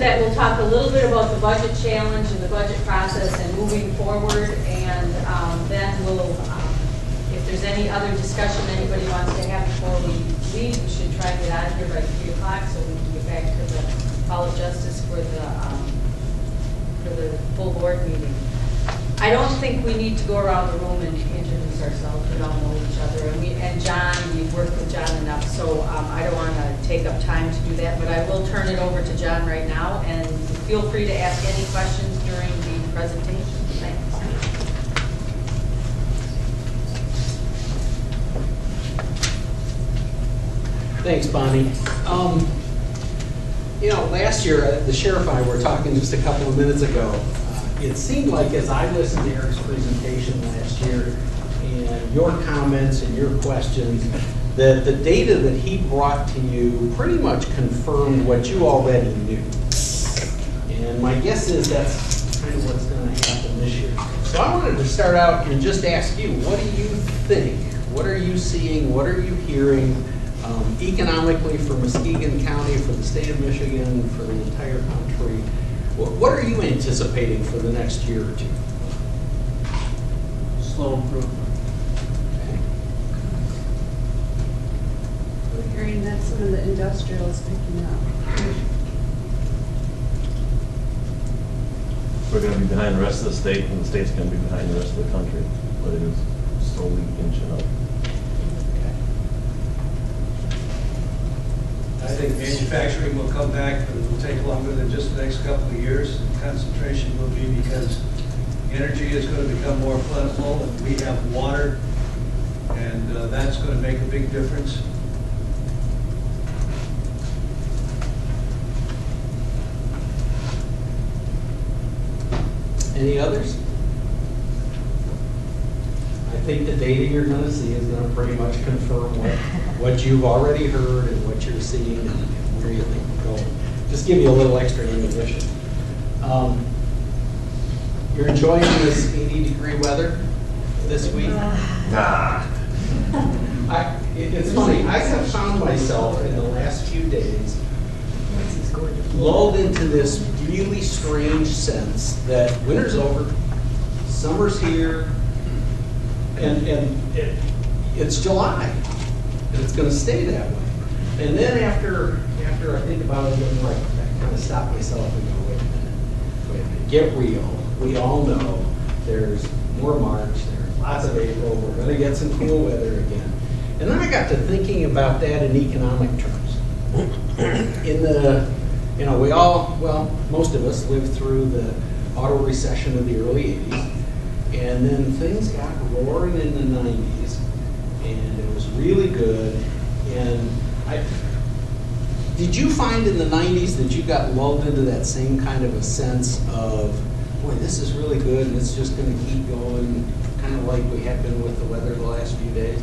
that, we'll talk a little bit about the budget challenge and the budget process and moving forward. And um, then we'll, um, if there's any other discussion anybody wants to have before we leave, we should try to get out of here by three o'clock so we can get back to the Hall of Justice for the, um, for the full board meeting. I don't think we need to go around the room and introduce ourselves, we all know each other, and we, and John, we've worked with John enough, so um, I don't want to take up time to do that, but I will turn it over to John right now, and feel free to ask any questions during the presentation. Thanks. Thanks, Bonnie. Um, You know, last year, uh, the sheriff and I were talking just a couple of minutes ago. It seemed like as I listened to Eric's presentation last year, and your comments and your questions, that the data that he brought to you pretty much confirmed what you already knew. And my guess is that's kind of what's going to happen this year. So I wanted to start out and just ask you, what do you think? What are you seeing? What are you hearing um, economically for Muskegon County, for the state of Michigan, for the entire country? What what are you anticipating for the next year or two? Slow improvement. We're hearing that some of the industrial is picking up. We're gonna be behind the rest of the state, and the state's gonna be behind the rest of the country, but it is slowly inching up. Think manufacturing will come back, but it will take longer than just the next couple of years. The Concentration will be because energy is going to become more plentiful, and we have water, and uh, that's going to make a big difference. Any others? I think the data you're going to see is going to pretty much confirm what, what you've already heard and what you're seeing and where you think we're going. Just give you a little extra ammunition. Um, You're enjoying this 80-degree weather this week? Nah. I, it- it's funny, I have found myself in the last few days lulled into this really strange sense that winter's over, summer's here, and, and it, it's July, and it's gonna stay that way. And then after, after I think about it, I'm like, I kind of stop myself and go, wait a minute, wait a minute, get real. We all know there's more March, there's lots of April, we're gonna get some cool weather again. And then I got to thinking about that in economic terms. In the, you know, we all, well, most of us lived through the auto recession of the early 80s. And then things got roaring in the 90s, and it was really good. And I, did you find in the 90s that you got lulled into that same kind of a sense of, boy, this is really good and it's just going to keep going, kind of like we have been with the weather the last few days?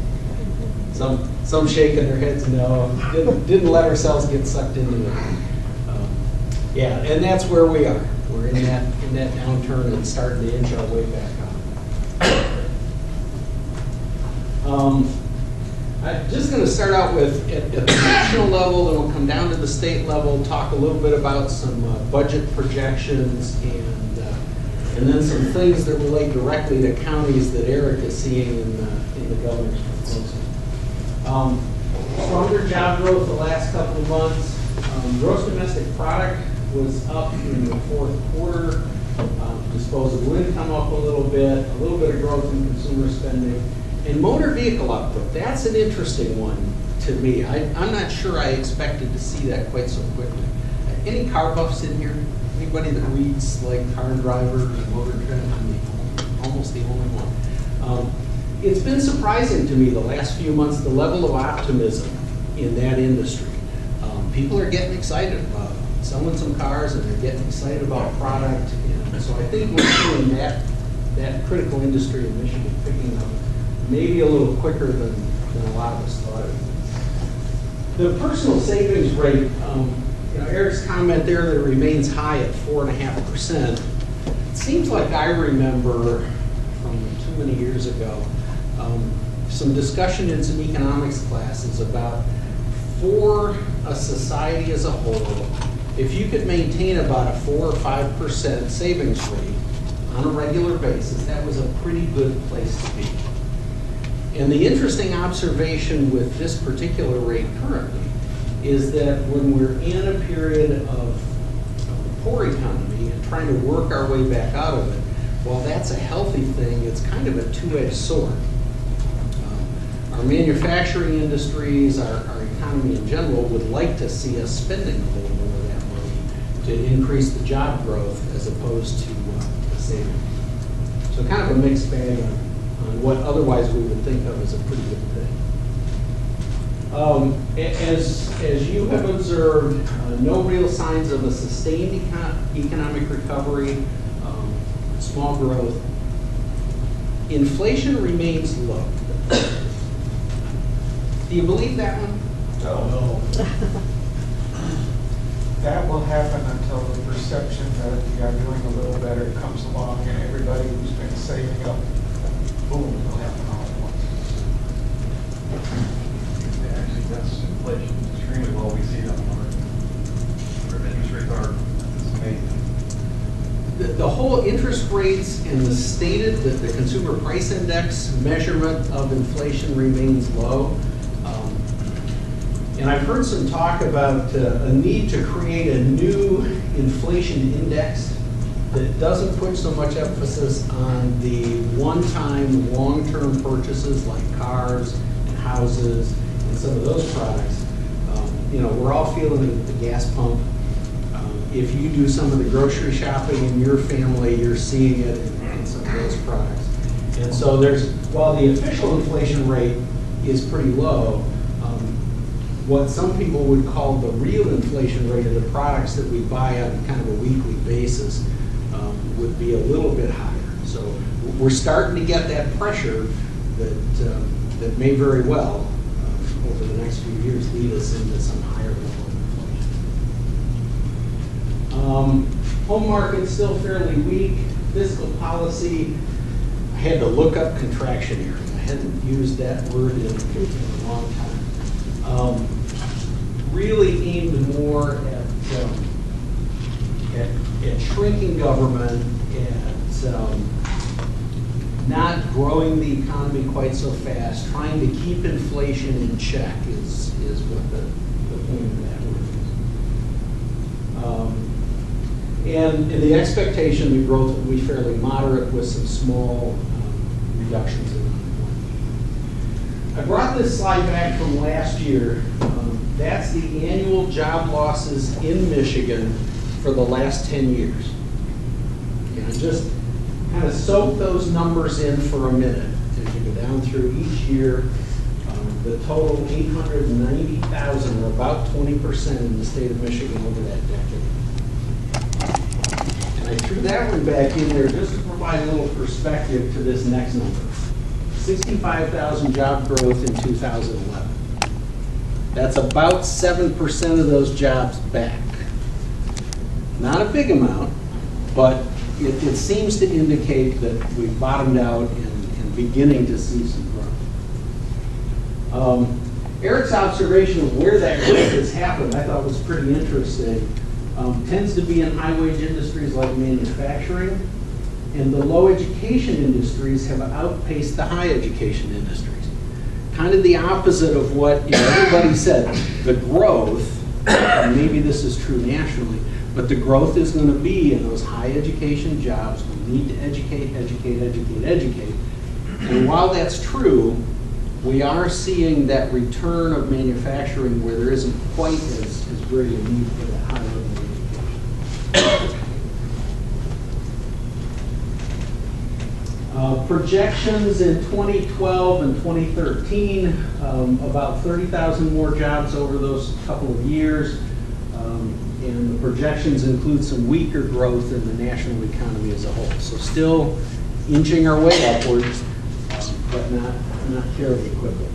Some, some shaking their heads no, didn't, didn't let ourselves get sucked into it. Um, Yeah, and that's where we are. We're in that, in that downturn and starting to inch our way back up. Um, I'm just going to start out with, at, at the national level, then we'll come down to the state level, talk a little bit about some uh, budget projections and, uh, and then some things that relate directly to counties that Eric is seeing in the, in the governor's proposal. Um, Stronger job growth the last couple of months. Um, Gross domestic product was up in the fourth quarter. Um, Disposable income up a little bit, a little bit of growth in consumer spending. And motor vehicle output, that's an interesting one to me. I, I'm not sure I expected to see that quite so quickly. Any car buffs in here? Anybody that reads like car and driver, or motor trend? I'm the, almost the only one. Um, It's been surprising to me the last few months, the level of optimism in that industry. Um, People are getting excited about selling some cars and they're getting excited about product. And so I think we're seeing that, that critical industry in Michigan picking up maybe a little quicker than, than a lot of us thought. The personal savings rate, um, you know, Eric's comment there that remains high at four and a half percent. It seems like I remember from too many years ago, um, some discussion in some economics classes about for a society as a whole, if you could maintain about a four or five percent savings rate on a regular basis, that was a pretty good place to be. And the interesting observation with this particular rate currently is that when we're in a period of poor economy and trying to work our way back out of it, while that's a healthy thing, it's kind of a two-edged sword. Um, Our manufacturing industries, our, our economy in general would like to see us spending a little more of that money to increase the job growth as opposed to uh, the savings. So kind of a mixed bag on, on what otherwise we would think of as a pretty good thing. Um, As, as you have observed, uh, no real signs of a sustained econ- economic recovery, um, small growth. Inflation remains low. Do you believe that one? No. That will happen until the perception that we are doing a little better comes along and everybody who's been saving up, boom, it'll all at once. Actually, that's inflation extremely we see on our, interest rates are, amazing. The, the whole interest rates and the stated, that the consumer price index measurement of inflation remains low. Um, And I've heard some talk about uh, a need to create a new inflation index that doesn't put so much emphasis on the one-time, long-term purchases like cars and houses and some of those products. Um, You know, we're all feeling the gas pump. Um, If you do some of the grocery shopping in your family, you're seeing it in in some of those products. And so there's, while the official inflation rate is pretty low, um, what some people would call the real inflation rate of the products that we buy on kind of a weekly basis um, would be a little bit higher. So we're starting to get that pressure that, um, that may very well, uh, over the next few years, lead us into some higher level of inflation. Um, Home market's still fairly weak. Fiscal policy, I had to look up contractionary. I hadn't used that word in in a long time. Um, Really aimed more at, um, at, shrinking government, at, um, not growing the economy quite so fast, trying to keep inflation in check is, is what the, the point of that is. Um, And, and the expectation, the growth will be fairly moderate with some small um, reductions in unemployment. I brought this slide back from last year. Um, That's the annual job losses in Michigan for the last 10 years. And just kind of soak those numbers in for a minute as you go down through each year. Um, The total 890,000, or about 20% in the state of Michigan over that decade. And I threw that one back in there just to provide a little perspective to this next number. 65,000 job growth in 2011. That's about 7% of those jobs back. Not a big amount, but it, it seems to indicate that we've bottomed out and, and beginning to see some growth. Um, Eric's observation of where that growth has happened, I thought was pretty interesting. Um, Tends to be in high-wage industries like manufacturing, and the low education industries have outpaced the high education industries. Kind of the opposite of what you know, everybody said. The growth, and maybe this is true nationally, but the growth is going to be in those high education jobs. We need to educate, educate, educate, educate. And while that's true, we are seeing that return of manufacturing where there isn't quite as, as great a need for that high level of education. Uh, Projections in 2012 and 2013, um, about 30,000 more jobs over those couple of years. Um, And the projections include some weaker growth in the national economy as a whole. So still inching our way upwards, um, but not, not terribly quickly.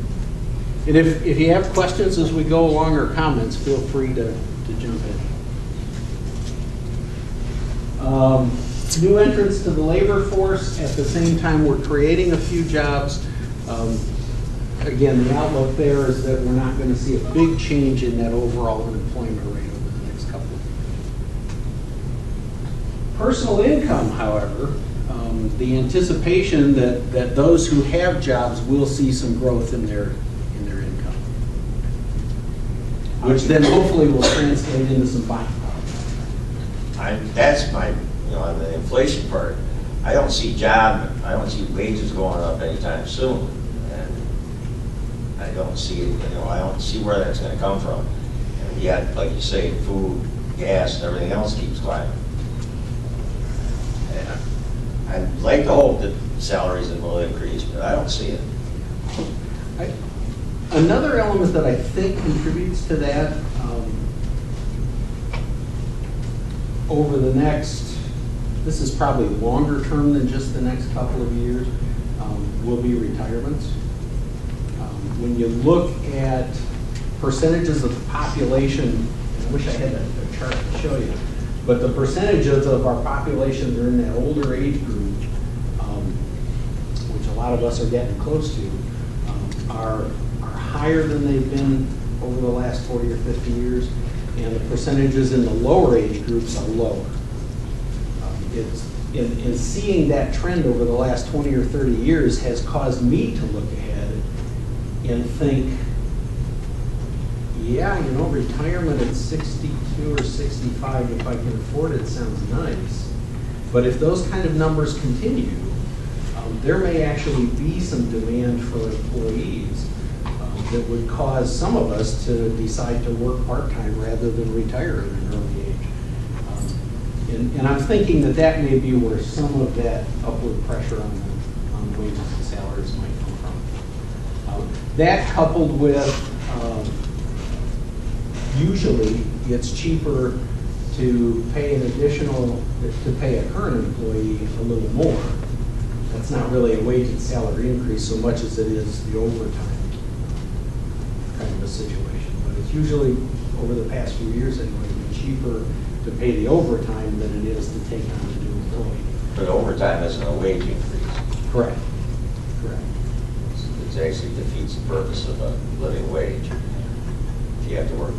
And if, if you have questions as we go along or comments, feel free to, to jump in. Um, New entrants to the labor force, at the same time, we're creating a few jobs. Um, Again, the outlook there is that we're not going to see a big change in that overall unemployment rate over the next couple of years. Personal income, however, um, the anticipation that, that those who have jobs will see some growth in their, in their income. Which then hopefully will translate into some buying power. I, that's my, you know, the inflation part, I don't see job, I don't see wages going up anytime soon. And I don't see, you know, I don't see where that's gonna come from. And yet, like you say, food, gas, and everything else keeps climbing. I'd like to hope that salaries will increase, but I don't see it. I- Another element that I think contributes to that, um, over the next, this is probably longer term than just the next couple of years, um, will be retirements. Um, When you look at percentages of the population, I wish I had a a chart to show you, but the percentages of our population that are in that older age group, um, which a lot of us are getting close to, um, are, are higher than they've been over the last 40 or 50 years, and the percentages in the lower age groups are lower. Um, It's, in, in seeing that trend over the last 20 or 30 years has caused me to look ahead and think, yeah, you know, retirement at 62 or 65, if I can afford it, sounds nice. But if those kind of numbers continue, um, there may actually be some demand for employees um, that would cause some of us to decide to work part-time rather than retire at an early age. Um, And, and I'm thinking that that may be where some of that upward pressure on the, on wages and salaries might come from. Um, That coupled with, um, usually, it's cheaper to pay an additional, to pay a current employee a little more. That's not really a wage and salary increase so much as it is the overtime kind of a situation. But it's usually, over the past few years anyway, been cheaper to pay the overtime than it is to take on a new employee. But overtime isn't a wage increase. Correct. Correct. It actually defeats the purpose of a living wage. If you have to work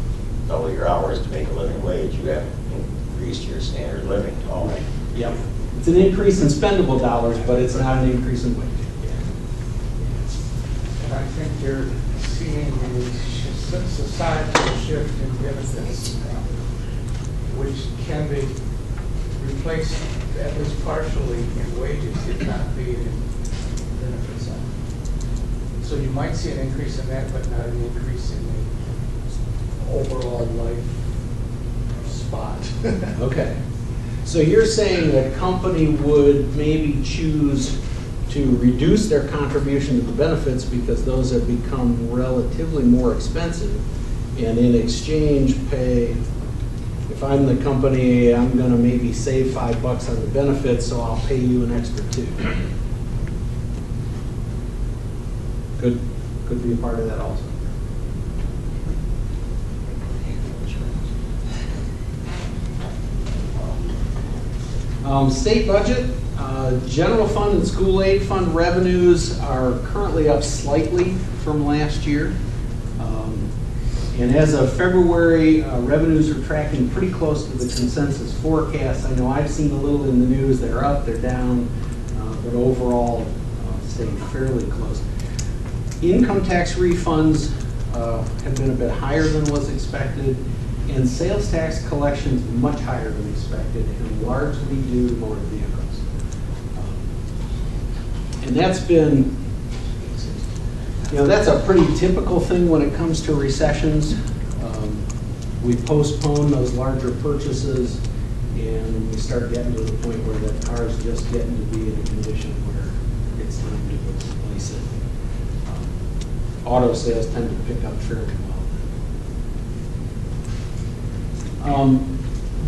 double your hours to make a living wage, you have increased your standard of living. Oh, Yep. It's an increase in spendable dollars, but it's not an increase in wage. And I think you're seeing a societal shift in benefits, which can be replaced at least partially in wages, if not be in benefits. So you might see an increase in that, but not an increase in the overall life spot. Okay. So you're saying that company would maybe choose to reduce their contribution to the benefits because those have become relatively more expensive, and in exchange pay, if I'm the company, I'm gonna maybe save five bucks on the benefits, so I'll pay you an extra two. Could, could be a part of that also. Um, State budget, uh, general fund and school aid fund revenues are currently up slightly from last year. Um, And as of February, uh, revenues are tracking pretty close to the consensus forecast. I know I've seen a little in the news, they're up, they're down, uh, but overall, uh, staying fairly close. Income tax refunds uh, have been a bit higher than was expected, and sales tax collections much higher than expected, and largely due to motor vehicles. Um, And that's been, you know, that's a pretty typical thing when it comes to recessions. Um, We postpone those larger purchases, and we start getting to the point where that car is just getting to be in a condition where it's time to replace it. Um, Auto sales tend to pick up fairly well. Um,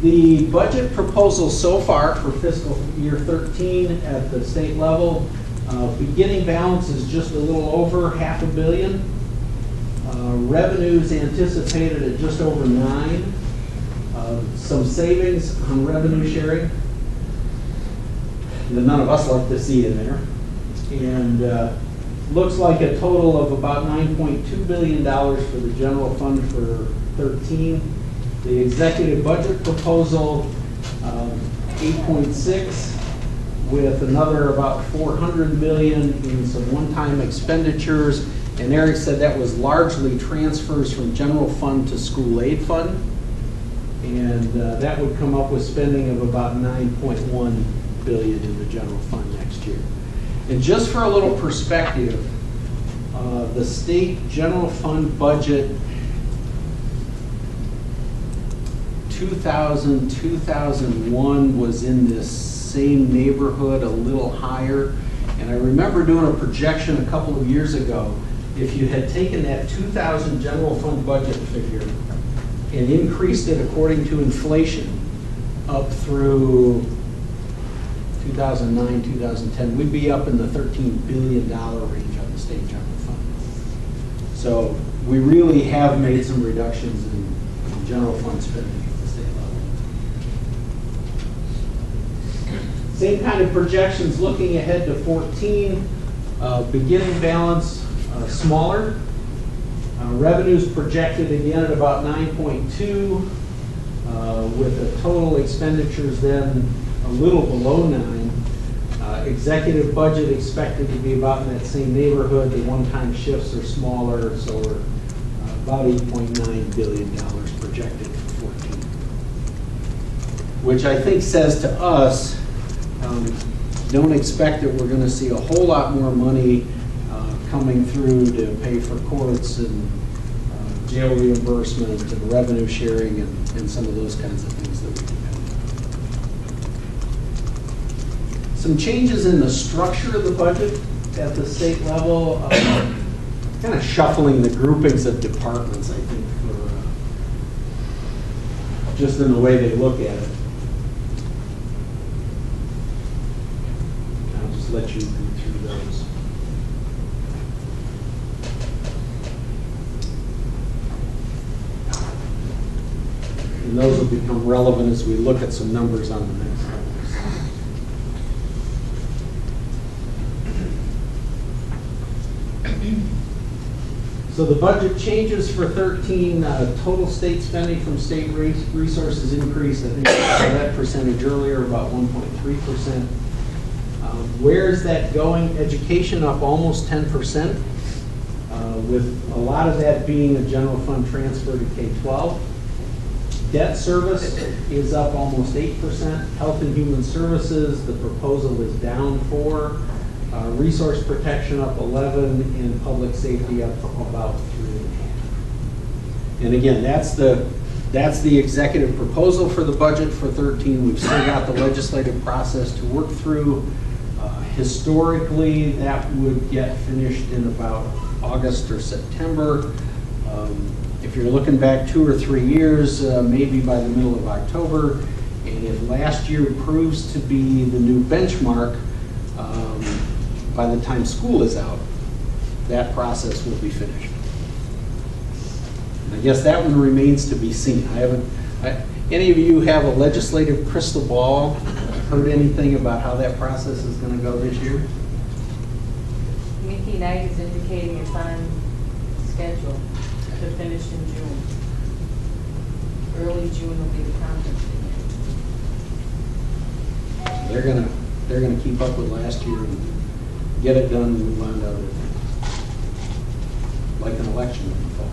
The budget proposal so far for fiscal year 13 at the state level, uh, beginning balance is just a little over half a billion. Uh, Revenues anticipated at just over nine. Uh, Some savings on revenue sharing that none of us like to see in there. And uh, looks like a total of about $9.2 billion for the general fund for 13. The executive budget proposal um, eight point six, with another about four hundred million in some one-time expenditures. And Eric said that was largely transfers from general fund to school aid fund. And uh, that would come up with spending of about nine point one billion in the general fund next year. And just for a little perspective, uh, the state general fund budget 2000, 2001 was in this same neighborhood, a little higher. And I remember doing a projection a couple of years ago. If you had taken that 2000 general fund budget figure and increased it according to inflation up through 2009, 2010, we'd be up in the $13 billion range on the state general fund. So we really have made some reductions in general fund spending at the state level. Same kind of projections looking ahead to 14, uh, beginning balance uh, smaller. Uh, Revenues projected again at about 9.2, uh, with the total expenditures then a little below nine. Uh, Executive budget expected to be about in that same neighborhood. The one-time shifts are smaller, so we're uh, about $8.9 billion projected for 14. Which I think says to us, um, don't expect that we're going to see a whole lot more money uh, coming through to pay for courts and uh, jail reimbursement and revenue sharing and and some of those kinds of things that we on. Some changes in the structure of the budget at the state level, kind of shuffling the groupings of departments, I think, for, uh, just in the way they look at it. I'll just let you read through those. And those will become relevant as we look at some numbers on the next slide. So the budget changes for 13, uh, total state spending from state resources increased, I think that percentage earlier, about 1.3%. Where is that going? Education up almost 10%, uh, with a lot of that being a general fund transfer to K-12. Debt service is up almost 8%. Health and Human Services, the proposal is down 4. Uh, Resource protection up 11, and public safety up about 3.5. And again, that's the, that's the executive proposal for the budget for 13. We've still got the legislative process to work through. Historically, that would get finished in about August or September. Um, If you're looking back two or three years, uh, maybe by the middle of October. And if last year proves to be the new benchmark, um, by the time school is out, that process will be finished. I guess that one remains to be seen. I haven't, I- any of you have a legislative crystal ball? Heard anything about how that process is going to go this year? Mickey Knight is indicating it's on schedule to finish in June. Early June will be the conference date. They're gonna, they're gonna keep up with last year and get it done and move on to other things. Like an election. in the fall.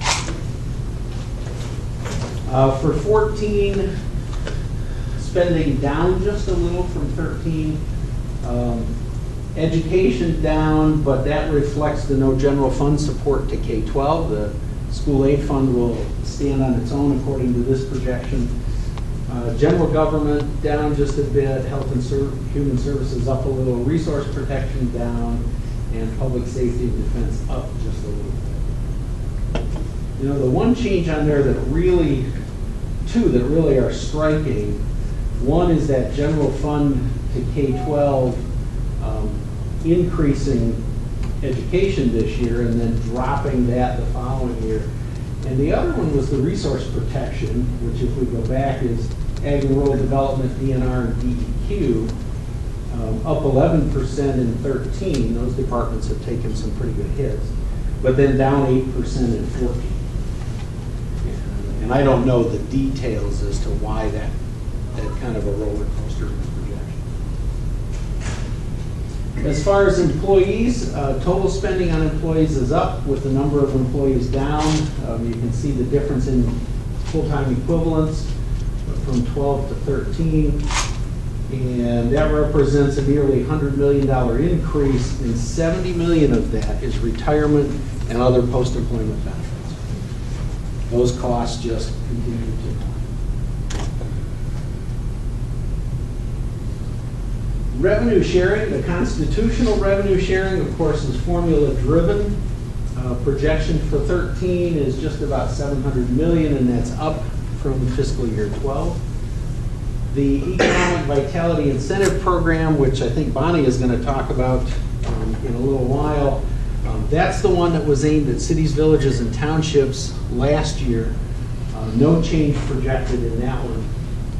Uh, for fourteen, spending down just a little from thirteen. Um, Education down, but that reflects the no general fund support to K-12. The school aid fund will stand on its own according to this projection. Uh, General government down just a bit, health and ser- human services up a little, resource protection down, and public safety and defense up just a little bit. You know, the one change on there that really, two that really are striking, one is that general fund to K-12 um, increasing education this year and then dropping that the following year. And the other one was the resource protection, which if we go back is ag and rural development, DNR, and DEQ, um, up 11% in 13. Those departments have taken some pretty good hits, but then down 8% in 14. And I don't know the details as to why that at kind of a roller coaster projection. As far as employees, uh, total spending on employees is up with the number of employees down. Um, You can see the difference in full-time equivalents from 12 to 13. And that represents a nearly $100 million increase, and 70 million of that is retirement and other post-employment benefits. Those costs just continue to Revenue sharing, the constitutional revenue sharing, of course, is formula-driven. Uh, Projection for 13 is just about 700 million, and that's up from fiscal year 12. The Economic Vitality Incentive Program, which I think Bonnie is going to talk about um, in a little while, um, that's the one that was aimed at cities, villages, and townships last year. Uh, No change projected in that one.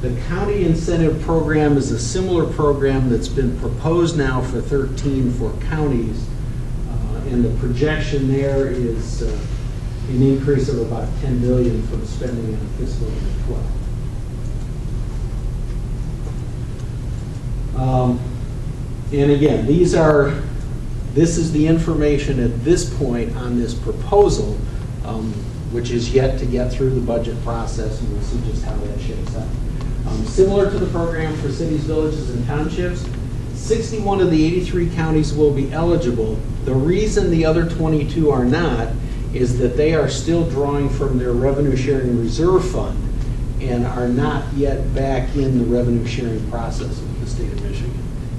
The county incentive program is a similar program that's been proposed now for 13 for counties. Uh, And the projection there is uh, an increase of about 10 billion from spending in fiscal year 12. Um, And again, these are, this is the information at this point on this proposal, um, which is yet to get through the budget process, and we'll see just how that shakes out. Um, Similar to the program for cities, villages, and townships, 61 of the 83 counties will be eligible. The reason the other 22 are not is that they are still drawing from their revenue sharing reserve fund and are not yet back in the revenue sharing process with the state of Michigan.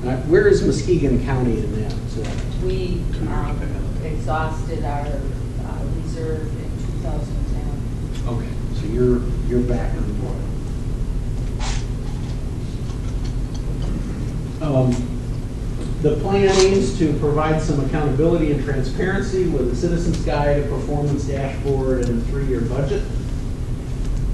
Uh, Where is Muskegon County in that? So, We um, exhausted our uh, reserve in 2010. Okay, so you're, you're back on the board. Um, The plan aims to provide some accountability and transparency with a citizen's guide, a performance dashboard, and a three-year budget.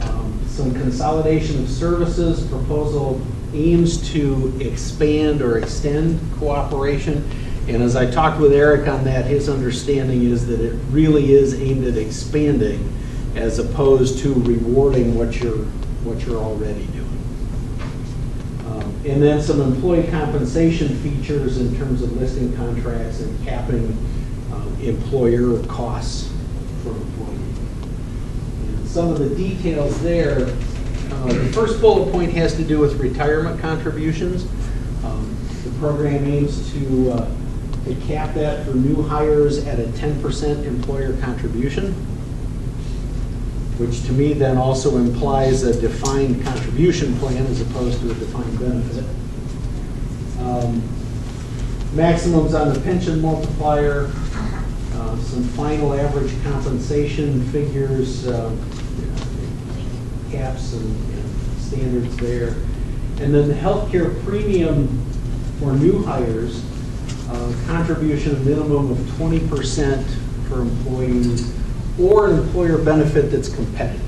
Um, Some consolidation of services, proposal aims to expand or extend cooperation. And as I talked with Eric on that, his understanding is that it really is aimed at expanding as opposed to rewarding what you're, what you're already doing. And then some employee compensation features in terms of listing contracts and capping um, employer costs for employees. And Some of the details there, uh, the first bullet point has to do with retirement contributions. Um, The program aims to, uh, to cap that for new hires at a 10% employer contribution which to me then also implies a defined contribution plan as opposed to a defined benefit. Um, Maximums on the pension multiplier, uh, some final average compensation figures, uh, caps and and standards there. And then the healthcare premium for new hires, uh, contribution minimum of 20% for employees or an employer benefit that's competitive.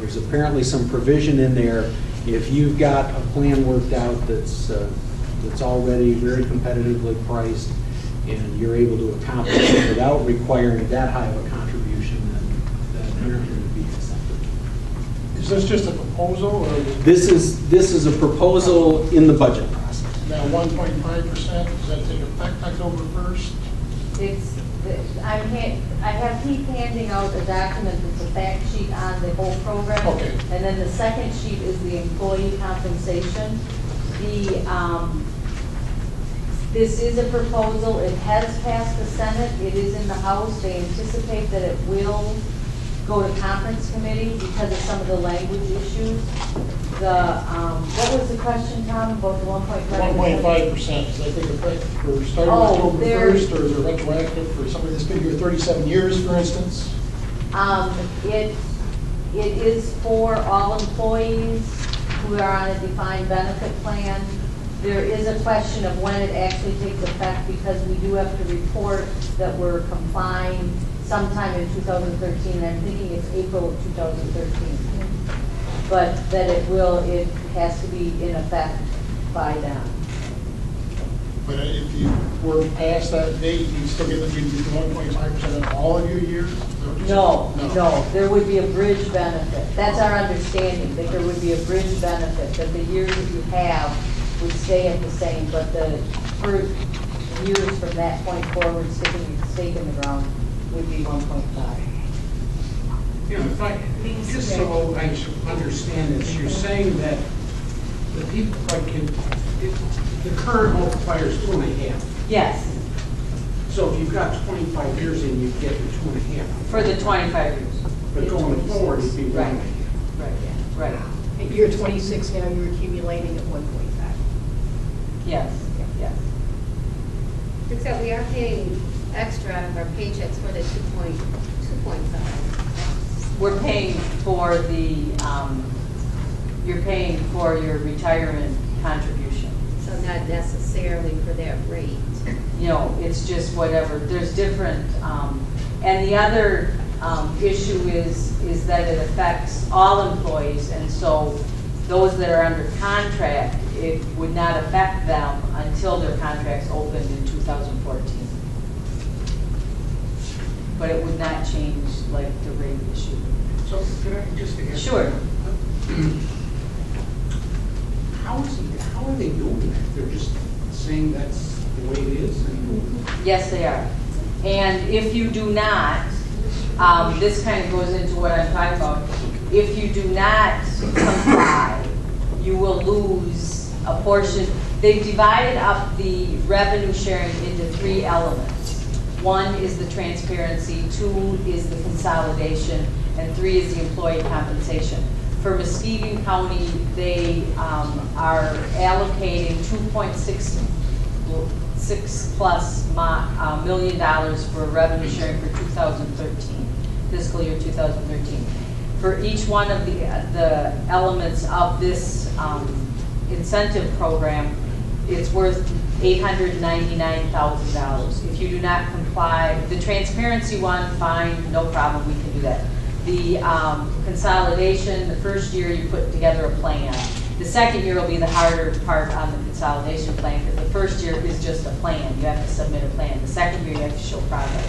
There's apparently some provision in there, if you've got a plan worked out that's, uh, that's already very competitively priced, and you're able to accomplish it without requiring that high of a contribution, then, then apparently it would be accepted. Is this just a proposal, or This is, this is a proposal in the budget process. now one point five percent, does that take effect October first? It's, I'm, ha- I have Heath handing out a document that's a fact sheet on the whole program. Okay. And then the second sheet is the employee compensation. The, um, this is a proposal, it has passed the Senate, it is in the House. They anticipate that it will go to conference committee because of some of the language issues. The, um, what was the question, Tom, about the one point five? One point five percent, does that take effect for starting Oh, October there- first, or is it retroactive for somebody that's been here thirty-seven years, for instance? Um, it, it is for all employees who are on a defined benefit plan. There is a question of when it actually takes effect because we do have to report that we're complying sometime in 2013. I'm thinking it's April of 2013. But that it will, it has to be in effect by then. But if you were past that date, you still get the one point five percent on all of your years? No, no, there would be a bridge benefit. That's our understanding, that there would be a bridge benefit, that the years that you have would stay at the same, but the first years from that point forward, sticking the stake in the ground would be one point five. Yeah, if I, just so I understand this, you're saying that the people, like, if, if the current multiplier is two and a half, Yes, so if you've got twenty-five years in, you get the two and a half. for the twenty-five years. But going forward, it'd be one and a half. Right, right, right, At year 26 now, you're accumulating at 1.5. yes, yes. Except we are paying extra out of our paychecks for the two point, two point five. We're paying for the, um, you're paying for your retirement contribution. So not necessarily for that rate. you know, it's just whatever, there's different, um, and the other, um, issue is, is that it affects all employees, and so those that are under contract, it would not affect them until their contracts opened in two thousand fourteen. But it would not change like the rate issue. So could I just ask? Sure. How is, it- how are they doing that? They're just saying that's the way it is and Yes, they are. And if you do not, um, this kind of goes into what I'm talking about. If you do not comply, you will lose a portion. They've divided up the revenue sharing into three elements. One is the transparency, two is the consolidation, and three is the employee compensation. For Muskegon County, they um, are allocating 2.6 six plus uh, million dollars for revenue sharing for 2013, fiscal year 2013. For each one of the, the elements of this um, incentive program, it's worth $899,000. If you do not comply, the transparency one, fine, no problem, we can do that. The um, consolidation, the first year you put together a plan. The second year will be the harder part on the consolidation plan, because the first year is just a plan, you have to submit a plan. The second year, you have to show progress.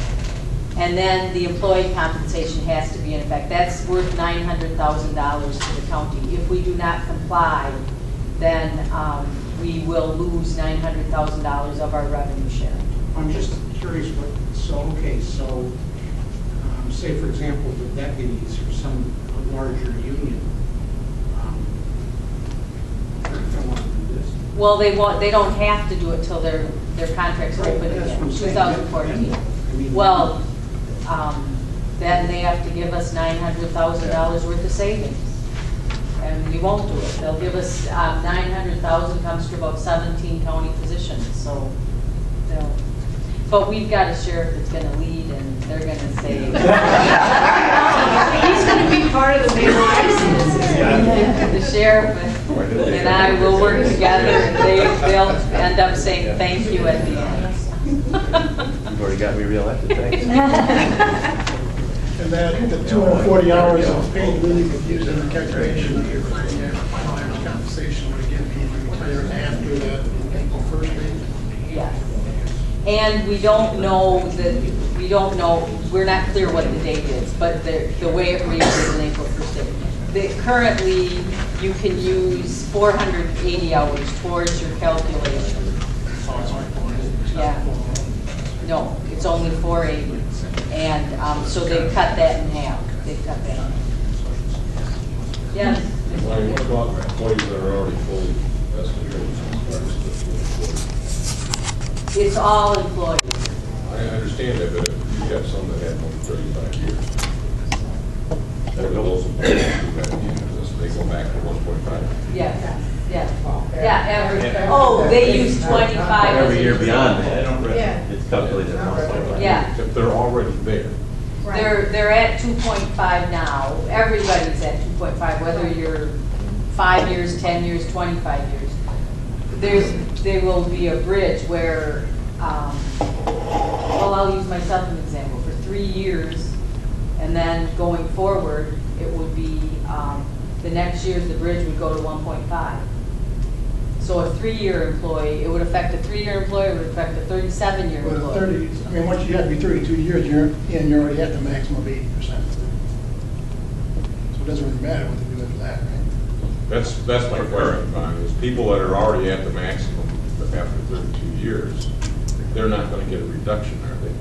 And then the employee compensation has to be in effect. That's worth nine hundred thousand dollars to the county. If we do not comply, then um, we will lose nine hundred thousand dollars of our revenue share. I'm just curious what, so, okay, so, um, say for example, the deputies or some larger union, um, want to do this. Well, they want, they don't have to do it till their, their contract's Right, open that's what again, I'm two saying. thousand fourteen. I mean- Well, um, then they have to give us nine hundred thousand dollars worth of savings. And we won't do it. They'll give us, um, nine hundred thousand comes to about seventeen county positions, so they'll, but we've got a sheriff that's gonna lead and they're gonna say. He's going to be part of the mayor exodus. The sheriff and I will work together and they, they'll end up saying thank you at the end. You've already got me reelected, thanks. And that, the 240 hours of paid leave if used in the calculation of your final average compensation would again be if you retire after that April 1st date. Yes. And we don't know that, we don't know, we're not clear what the date is, but the, the way it reads is an April first date. The, currently, you can use four hundred and eighty hours towards your calculation. So it's like, well, Yeah. No, it's only four eighty. And, um, so they cut that in half. They cut that in half. Yes. Larry, what about employees that are already fully vested or It's all employees. I understand that, but if you have some that have only thirty-five years, that will those employees who have, they go back to one point five. Yes, yes. Yeah, every, oh, they use twenty-five. Every year beyond that, Yeah. it's calculated at one point five. Yeah. If they're already there. They're, they're at two point five now. Everybody's at two point five, whether you're five years, ten years, twenty-five years. There's, there will be a bridge where, um, well, I'll use myself as an example. For three years, and then going forward, it would be, um, the next year's, the bridge would go to one point five. So a three-year employee, it would affect a three-year employee, it would affect a thirty-seven-year But at employee. thirty, I mean, once you have to be thirty-two years, you're, and you're already at the maximum of eighty percent. So it doesn't really matter what they do after that, right? That's, that's my question, Brian, is people that are already at the maximum after thirty-two years, they're not gonna get a reduction, are they?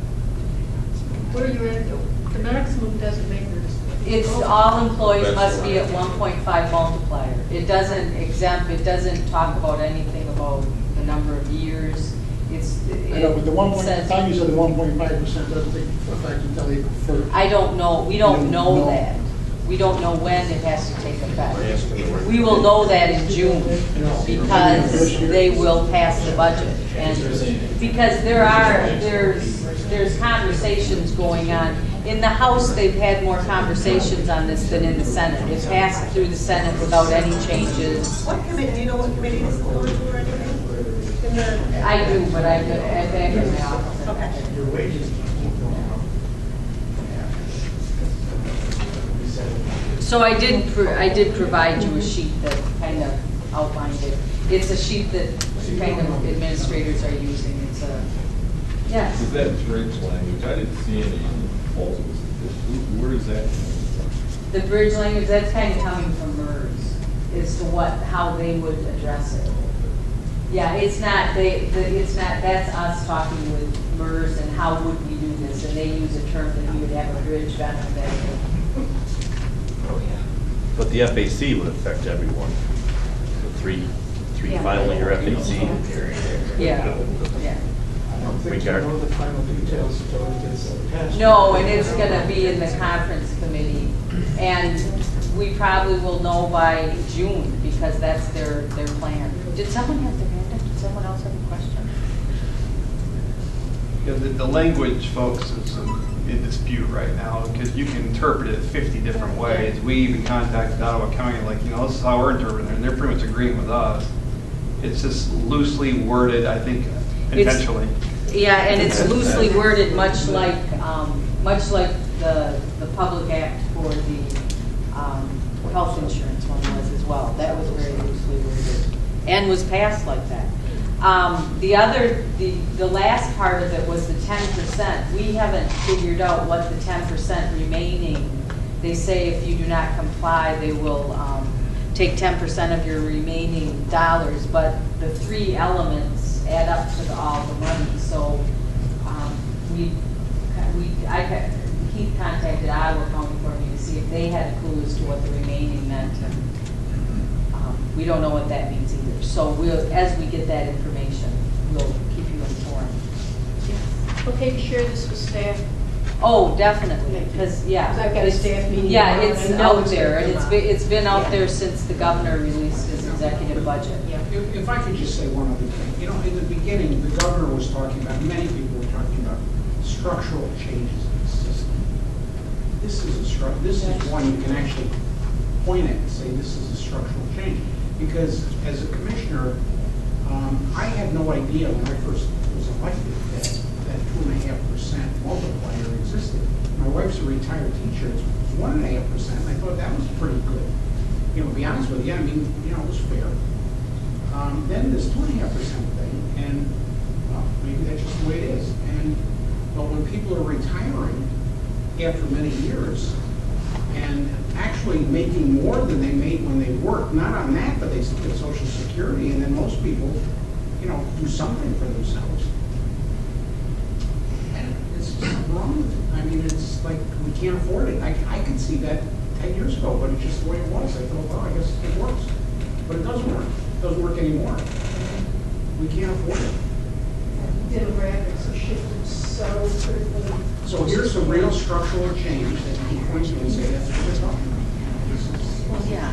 What are you at, the maximum doesn't make this. It's, all employees must be at one point five multiplier. It doesn't exempt, it doesn't talk about anything about the number of years. It's, I know, but the one it point, I says, thought you said the one point five percent doesn't take effect until April first. I don't know, we don't You know don't know. that. We don't know when it has to take effect. asking the right- We will know that in June because they will pass the budget. And because there are, there's, there's conversations going on. In the House, they've had more conversations on this than in the Senate. It passed through the Senate without any changes. What committee, do you know what committee this is going to or anything? In the- I do, but I, I back in my office. Okay. So I did, pro- I did provide you a sheet that kind of outlined it. It's a sheet that kind of administrators are using. It's a, yes. Is that bridge language? I didn't see any in the proposal. Where is that? coming from? The bridge language, that's kind of coming from MERS, as to what, how they would address it. Yeah, it's not, they, the- it's not, that's us talking with MERS and how would we do this? And they use a term that we would have a bridge benefit. Oh yeah. But the FAC would affect everyone. The Three, three Yeah. final year FAC. Yeah, yeah. I don't think you Regard- know the final details until it gets passed. No, and it's gonna be in the conference committee. And we probably will know by June, because that's their, their plan. Did someone have their hand up? Did someone else have a question? Yeah, the, the language, folks, is in dispute right now, because you can interpret it 50 different ways. We even contacted Ottawa County, like, you know, this is how we're interpreting it, and they're pretty much agreeing with us. It's just loosely worded, I think, intentionally. Yeah, and it's loosely worded, much like, um, much like the, the Public Act for the, um, health insurance one was as well. That was very loosely worded, and was passed like that. Um, the other, the, the last part of it was the ten percent. We haven't figured out what the ten percent remaining, they say if you do not comply, they will, um, take ten percent of your remaining dollars, but the three elements add up to the, all the money, so, um, we, we, I, Keith contacted Ottawa County for me to see if they had a clue as to what the remaining meant, and, um, we don't know what that means either. So we'll, as we get that information, we'll keep you informed. Okay to share this with staff? Oh, definitely, because, yeah. 'Cause I've got a staff meeting Yeah, tomorrow, it's and I know out it's there, gonna and come it's out. been, it's been out there since the governor released his executive budget. If, if I could just say one other thing, you know, in the beginning, the governor was talking about, many people were talking about structural changes in the system. This is a stru, this is one you can actually point at and say, this is a structural change. Because as a commissioner, um, I had no idea when I first was elected that, that two and a half percent multiplier existed. My wife's a retired teacher, it's one and a half percent, I thought that was pretty good. You know, to be honest with you, I mean, you know, it was fair. Um, then this two and a half percent thing, and, well, maybe that's just the way it is. And, but when people are retiring after many years and actually making more than they made when they worked, not on that, but they get social security, and then most people, you know, do something for themselves. And it's just something wrong with it. I mean, it's like, we can't afford it. I, I could see that ten years ago, but it's just the way it was. I thought, well, I guess it works. But it doesn't work. It doesn't work anymore. We can't afford it. Demographics have shifted so quickly. So here's some real structural change that you can point to and say, that's what they're talking about. Well, yeah.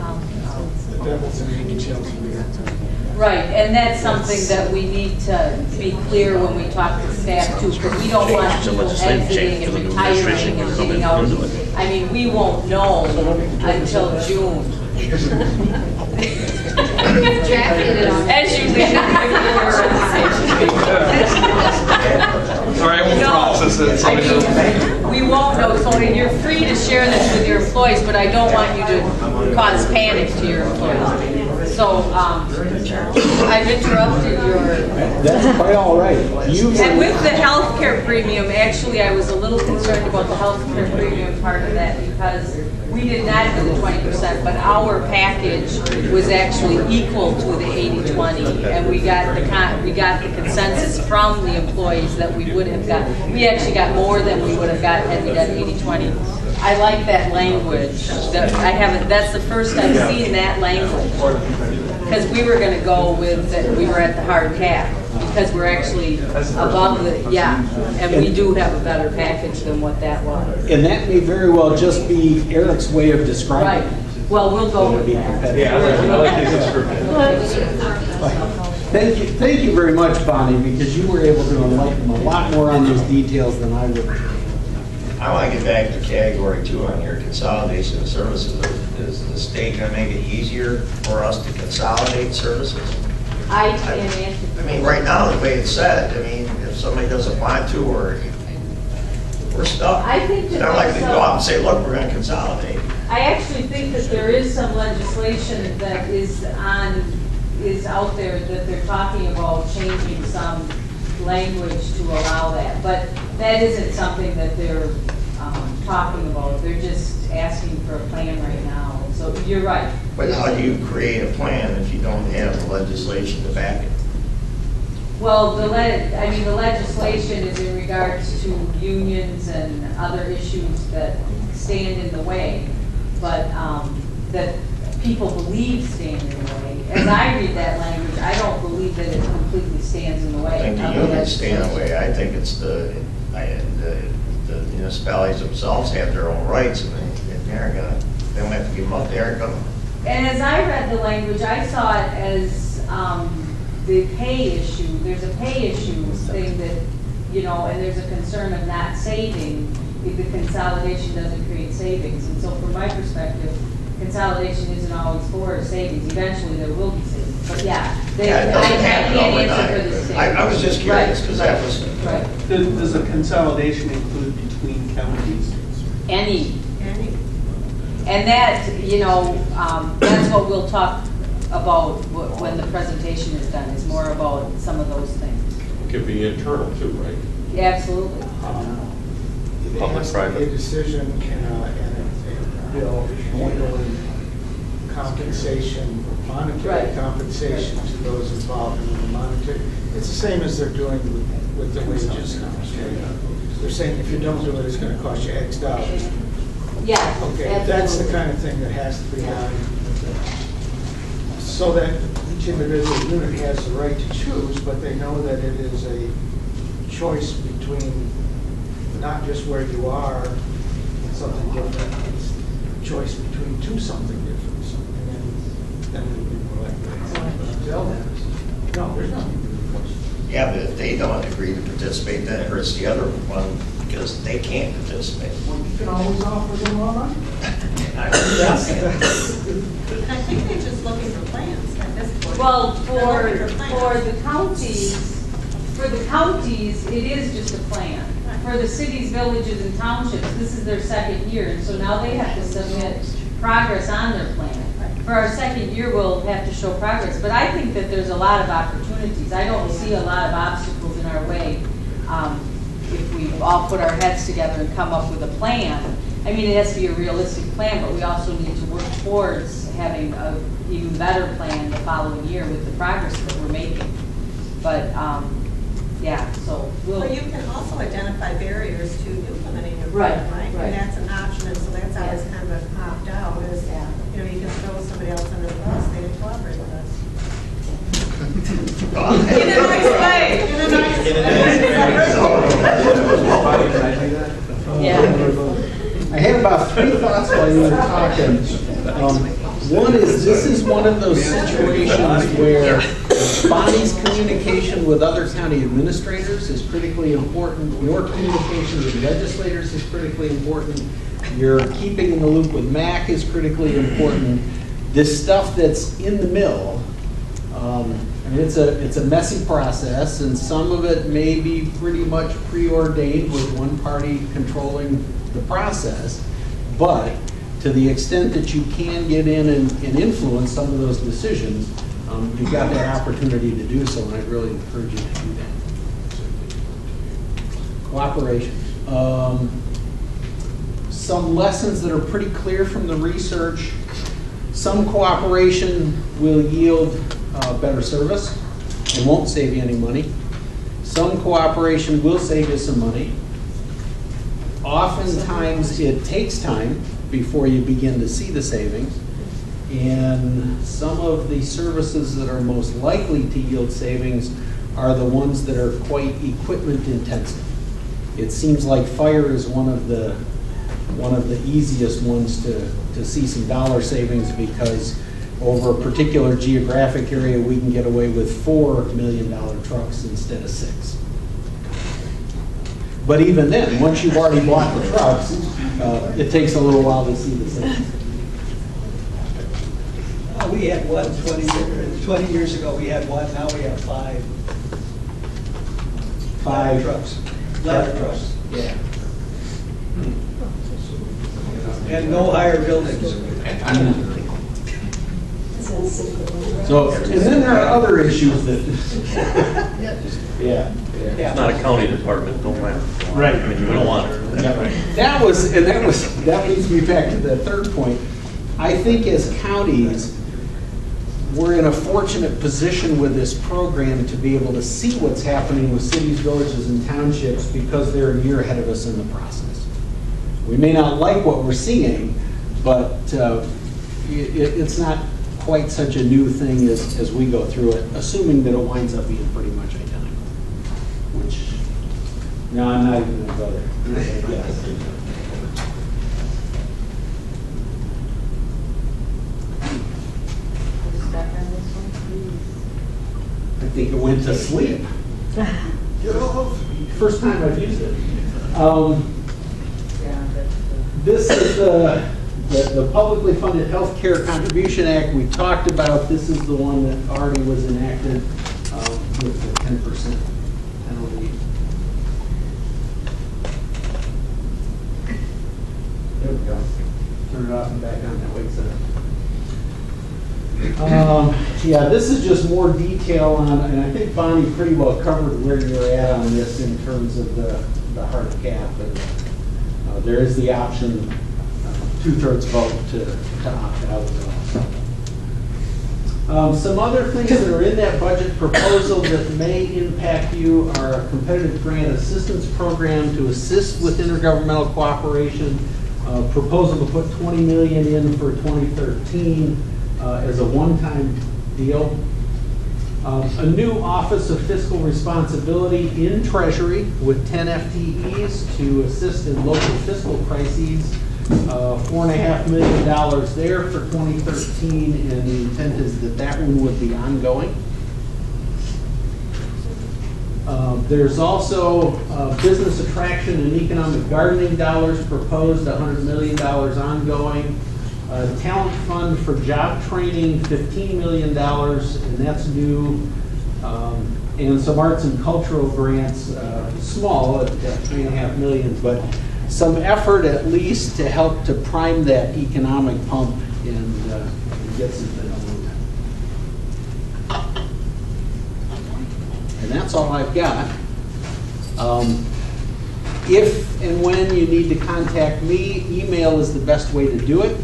Um, The devil's in the details here. Right, and that's something that we need to be clear when we talk to staff too, because we don't want Change to people legislative exiting change and to the new retiring administration and will come getting in out. into it. I mean, we won't know until June. Drafted it on. As you Sorry, I won't No. process it. I Somebody else- mean, we won't know, so you're free to share this with your employees, but I don't want you to cause panic to your employees. So, um, I've interrupted your That's quite all right. You And with the healthcare premium, actually, I was a little concerned about the healthcare premium part of that because we did not do the twenty percent, but our package was actually equal to the 80-20, And we got the con, we got the consensus from the employees that we would have got, we actually got more than we would have got had we done 80-20. I like that language, that, I haven't, that's the first I've seen that language. Because we were gonna go with, that we were at the hard cap, because we're actually above the, yeah, and we do have a better package than what that was. And that may very well just be Eric's way of describing it. well, we'll go with that. Yeah, I like, I his description. Thank you, thank you very much, Bonnie, because you were able to enlighten a lot more on those details than I would. I want to get back to category two on your consolidation of services. Is the state going to make it easier for us to consolidate services? I can answer. I mean, right now, the way it's said, I mean, if somebody doesn't want to, or we're stuck. I think It's that not like they go out and say, look, we're going to consolidate. I actually think that there is some legislation that is on, is out there that they're talking about changing some language to allow that. But that isn't something that they're um, talking about. They're just asking for a plan right now. So you're right. But how do you create a plan if you don't have the legislation to back it? Well, the le, I mean, the legislation is in regards to unions and other issues that stand in the way, but, um, that people believe stand in the way. As I read that language, I don't believe that it completely stands in the way. I think the unions stand in the way. I think it's the, I, the the municipalities themselves have their own rights, and they, they aren't gonna, they don't have to give them up, they aren't. And as I read the language, I saw it as um, the pay issue, there's a pay issue thing that, you know, and there's a concern of not saving if the consolidation doesn't create savings. And so from my perspective, consolidation isn't always for savings. Eventually, there will be savings. But yeah, they- Yeah, it I doesn't I happen can't overnight. answer for the state. I, I was just curious, Right, because that right, was, Right, Does does the consolidation include between counties? any. Any. And that, you know, um, that's what we'll talk about when the presentation is done, is more about some of those things. It could be internal too, right? Absolutely. It Public, has to be private. a decision and a, and a- a bill handling compensation, monetary Right. compensation to those involved in the monetary. It's the same as they're doing with, with the wages now. They're saying if you don't do it, it's gonna cost you X dollars. Yeah, Okay, that's the absolutely. kind of thing that has to be done, so that each individual unit has the right to choose, but they know that it is a choice between not just where you are, and something different, it's a choice between two something different, so- and then, then it would be more like that. But Until then, no, there's nothing. yeah, but if they don't agree to participate, then it hurts the other one, because they can't participate. Well, you can always offer them more money. I think they're just looking for plans at this point. Well, They're for, plans. for the counties, for the counties, it is just a plan. For the cities, villages, and townships, this is their second year, and so now they have to submit progress on their plan. For our second year, we'll have to show progress, but I think that there's a lot of opportunities. I don't see a lot of obstacles in our way um, if we all put our heads together and come up with a plan. I mean, it has to be a realistic plan, but we also need to work towards having a even better plan the following year with the progress that we're making. But, um, yeah, so we'll. Well, you can also identify barriers to implementing your Right, plan, right? right. And that's an option, and so that's always Yeah. kind of popped out, is, Yeah. you know, you can throw somebody else under the bus, they didn't cooperate with us. In a nice way, in a nice Yeah. I had about three thoughts while you were talking. Um, One is, this is one of those situations where Bonnie's communication with other county administrators is critically important. Your communication with legislators is critically important. Your keeping in the loop with MAC is critically important. This stuff that's in the mill, um, mean, it's a, it's a messy process, and some of it may be pretty much preordained with one party controlling the process. But to the extent that you can get in and, and influence some of those decisions, um, you've got that opportunity to do so, and I'd really encourage you to do that. Cooperation. Um, Some lessons that are pretty clear from the research. Some cooperation will yield uh, better service and won't save you any money. Some cooperation will save you some money. Oftentimes, it takes time before you begin to see the savings. And some of the services that are most likely to yield savings are the ones that are quite equipment intensive. It seems like fire is one of the, one of the easiest ones to, to see some dollar savings because over a particular geographic area, we can get away with four million dollar trucks instead of six. But even then, once you've already bought the trucks, uh, it takes a little while to see the savings. Uh, We had one 20, year- 20 years ago, we had one, now we have five. Five trucks. Ladder trucks. Yeah. And no higher buildings. So, and then there are other issues that, yeah. It's not a county department, don't mind. Right. I mean, we don't want it. That was, and that was, that leads me back to the third point. I think as counties, we're in a fortunate position with this program to be able to see what's happening with cities, villages, and townships because they're a year ahead of us in the process. We may not like what we're seeing, but uh, i- i- it's not quite such a new thing as, as we go through it, assuming that it winds up being pretty much identical, which, no, I'm not even gonna go there. Yes. I think it went to sleep. Get off. First time I've used it. Um, This is the, the the publicly funded healthcare contribution act we talked about. This is the one that already was enacted um, with the ten percent penalty. There we go. Turn it off and back on, that wakes up. Um, Yeah, this is just more detail on, and I think Bonnie pretty well covered where you're at on this in terms of the, the hard cap. Uh, There is the option, two-thirds vote to, to opt out. Um, Some other things that are in that budget proposal that may impact you are a competitive grant assistance program to assist with intergovernmental cooperation. Uh, Proposal to put 20 million in for 2013 uh, as a one-time deal. Um, A new Office of Fiscal Responsibility in Treasury with 10 FTEs to assist in local fiscal crises. Uh, Four and a half million dollars there for 2013, and the intent is that that one would be ongoing. Uh, There's also uh, business attraction and economic gardening dollars proposed, $100 million ongoing. Uh, Talent fund for job training, $15 million, and that's new. Um, And some arts and cultural grants, uh, small, at at three and a half million, but some effort at least to help to prime that economic pump and uh, get something going. And that's all I've got. Um, If and when you need to contact me, email is the best way to do it.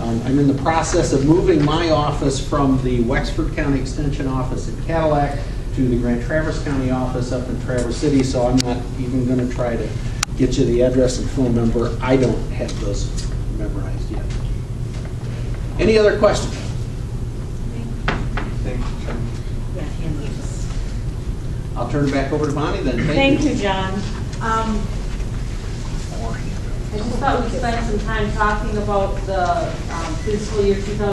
Um, I'm in the process of moving my office from the Wexford County Extension Office in Cadillac to the Grand Traverse County office up in Traverse City, so I'm not even going to try to get you the address and phone number. I don't have those memorized yet. Any other questions? I'll turn it back over to Bonnie then. Thank you, John. Um, I just thought we'd spend some time talking about the um, fiscal year 2000.